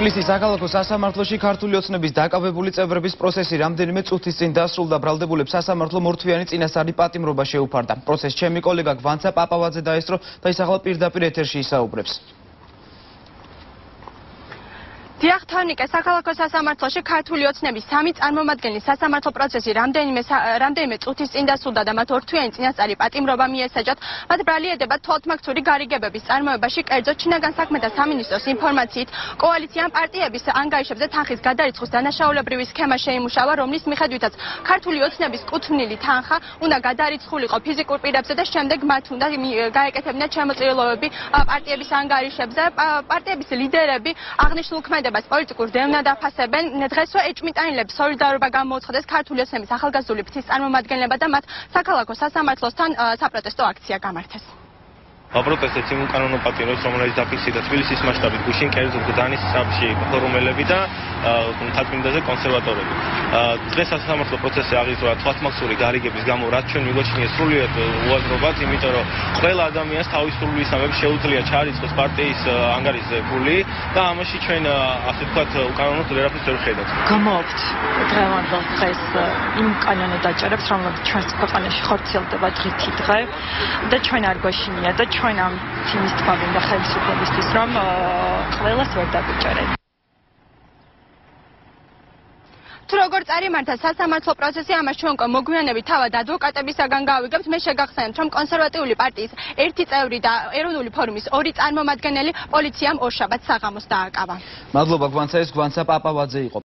თბილისის საქალაქო სასამართლოში ქართული ოცნების დაკავებული წევრების პროცესი რამდენიმე წუთის წინ დასრულდა ბრალდებულებს სასამართლო მორთვიანი წინასწარი პატიმრობა შეუფარდა. პროცესს ჩემი კოლეგა გვანცა პაპავაძე დაესწრო და ის ახლა პირდაპირ ეთერში ისაუბრებს დიახ თორნიკე საქალაქო სასამართლოში ქართული ოცნების სამი წარმომადგენლის სასამართლო პროცესი რამდენიმე რამდენიმე წუთის წინ დასრულდა და მათ ორთვიანი წინასწარი პატიმრობა მიესაჯათ. მათ ბრალი ედება თოთმაქცური გარიგებების წარმოებაში კერძო ჩინაგან საქმეთა სამინისტროს ინფორმაციით. კოალიციამ პარტიების ანგარიშებზე თანხის გადარიცხვის დანაშაულებრივი სქემა შეიმუშავა რომლის მიხედვითაც ქართული ოცნების კუთვნილი თანხა უნდა გადარიცხულიყო ფიზიკურ პირებზე და შემდეგ მათ უნდა გაეკეთებინათ შემოწირულობები პარტიების ანგარიშებზე. პარტიების ლიდერები აღნიშნულ ქმედება განცხადებას პოლიტიკურ დევნად აფასებენ. დღესვე ეჭმიტანილებს სოლიდარობა გამოუცხადეს ქართული ოცნების ახალგაზრდული ფრთის წარმომადგენლებმა და მათ საქალაქო სასამართლოსთან საპროტესტო აქცია გამართეს. აპროტესტებს იმ კანონო პატიმრებს, რომელიც დაფიქსირდა თბილისის მასშტაბით გუშინ კერძო გდანის საბჭი ფორუმელები და თათმინდაზე კონსერვატორები. დღეს სასამართლო პროცესი აღიზრდა თვალთმახსური გარიგების გამო, რაც ჩვენ მიგვაჩნია სრულიად უაზრობად, იმიტომ რომ ყველა ადამიანს თავისუფლების სამებს შეუძლია ჩარიცხოს პარტიის ანგარიშზე ფული და ამაში ჩვენ ასე ვთქვათ უკანონოდ ვერაფერს ვერ ხედავთ. გამოვთ დღევანდელ დღეს იმ კანონო დაჭერებს, რომელიც ჩვენს ქვეყანაში ხორციელდება დღითი დღე და ჩვენ არ გვაშინია და ჩვენ ამ თემის თქვა მინდა ხელისუფლებისთვის რომ ყველას ვერ დაგუჭერენ თუ როგორ წარიმართა სასამართლო პროცესი ამას ჩვენ უკვე მოგვიანებით თავად ადვოკატებისაგან გავიგებთ. მე შეგახსენებთ რომ კონსერვატიული პარტიის ერთი წევრი და ეროვნული ფორუმის ორი წარმომადგენელი პოლიციამ ორშაბათს საღამოს დააკავა. მადლობა გვანცა ეს გვანცა პაპავაძე იყო